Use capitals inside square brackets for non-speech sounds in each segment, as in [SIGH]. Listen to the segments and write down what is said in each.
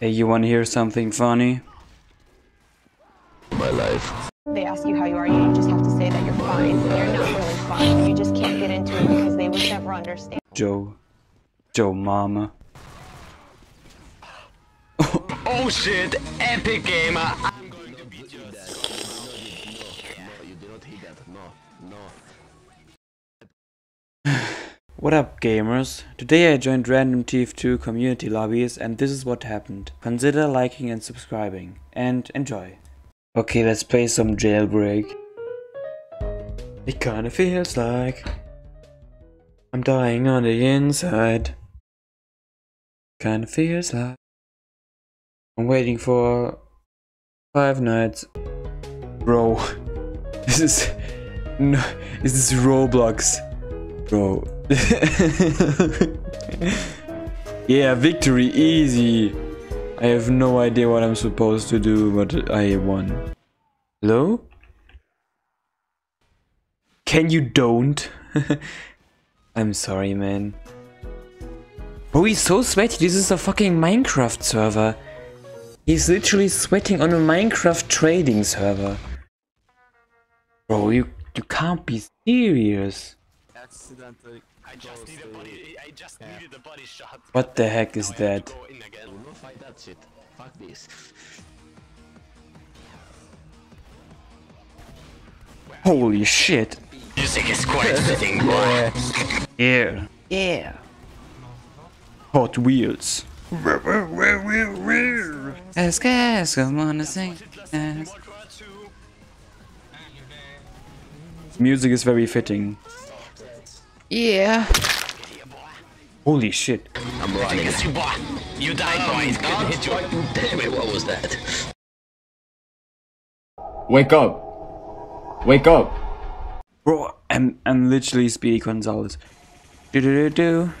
Hey, you wanna hear something funny? my life. They ask you how you are, you just have to say that you're fine. But you're not really fine. You just can't get into it because they would never understand. Joe. Joe Mama. [LAUGHS] Oh shit, epic gamer. What up gamers? Today I joined random TF2 community lobbies and this is what happened. Consider liking and subscribing. And enjoy. Okay, let's play some jailbreak. It kinda feels like I'm dying on the inside. Kinda feels like I'm waiting for five nights. Bro, [LAUGHS] this is no, is this Roblox, bro. [LAUGHS] yeah, victory, easy. I have no idea what I'm supposed to do, but I won. Hello? Can you don't? [LAUGHS] I'm sorry, man. Bro, he's so sweaty. This is a fucking Minecraft server. He's literally sweating on a Minecraft trading server. Bro, you you can't be serious. Accidentally. I just need a body. I just needed a body shot. What the heck is that? Go in again. No fight that shit. Fuck this. [LAUGHS] Holy shit. Music is quite [LAUGHS] fitting, boy. Yeah. Yeah. Hot Wheels. Ask, ask, I wanna sing. Ask. Music is very fitting. Yeah. Holy shit. I'm running. You, boy. you died, boy. It's gonna hit you. Damn it, what was that? Wake up! Wake up! Bro, I'm I'm literally Speedy Gonzales. Do do do do.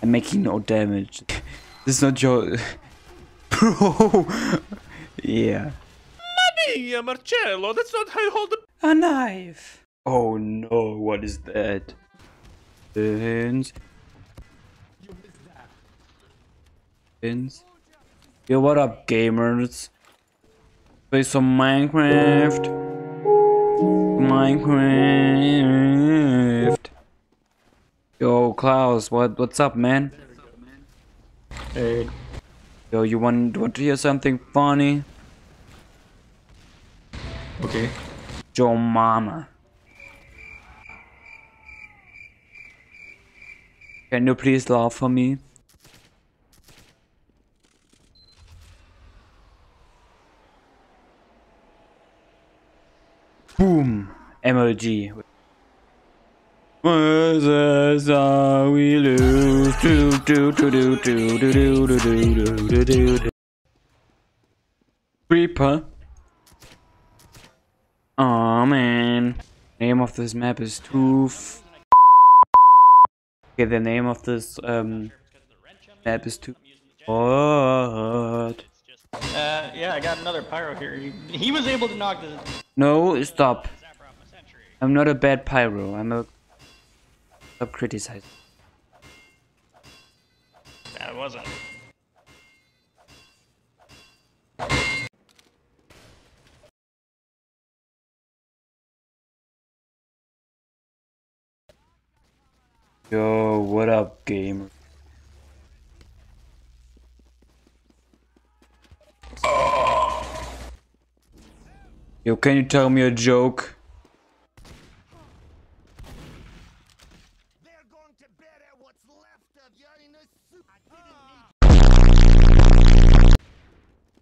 I'm making no damage. [LAUGHS] this is not your [LAUGHS] Bro [LAUGHS] Yeah. Mia Marcello, that's not how you hold a A knife. Oh no, what is that? Pins. Pins. Yo, what up, gamers? Play some Minecraft. Minecraft. Yo, Klaus, what what's up, man? Hey. Yo, you want want to hear something funny? Okay. Joe Mama. Can you please laugh for me? Boom! MLG. Versus we lose. Do, do, do, do, do, do, do, do, do, do, do, do. Reaper. Oh man. Name of this map is too f Okay, the name of this um map is too What? Uh, yeah, I got another pyro here. He, he was able to knock the No, stop. Sapper off my sentry. I'm not a bad pyro. I'm a stop criticizing. That wasn't. Yo, what up, gamer? Yo, can you tell me a joke?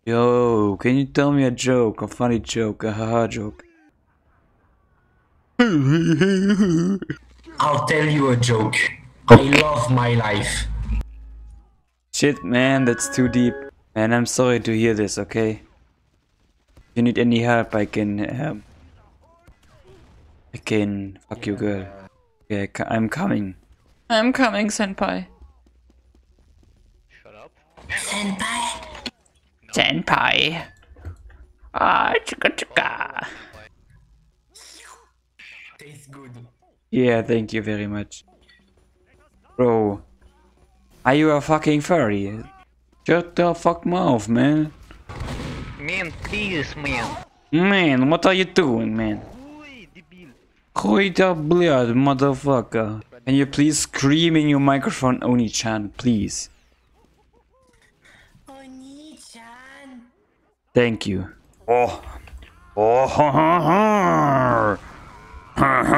Yo, can you tell me a joke, a funny joke, a haha joke? [LAUGHS] I'll tell you a joke. I love my life. Shit, man, that's too deep. Man, I'm sorry to hear this, okay? If you need any help, I can, um... I can... Fuck you, girl. Yeah, I'm coming. I'm coming, senpai. Shut up. Senpai. Senpai. Ah, chicka chicka. Tastes good. Yeah, thank you very much. Bro, Are you a fucking furry? Shut the fuck mouth, man. Man, please, man. Man, what are you doing, man? Хуй да, блядь, motherfucker. Can you please scream in your microphone, Oni-chan, please? Thank you. Oh. Oh. ha, ha, ha. Ha, ha, ha. Ha, ha, ha, ha, ha.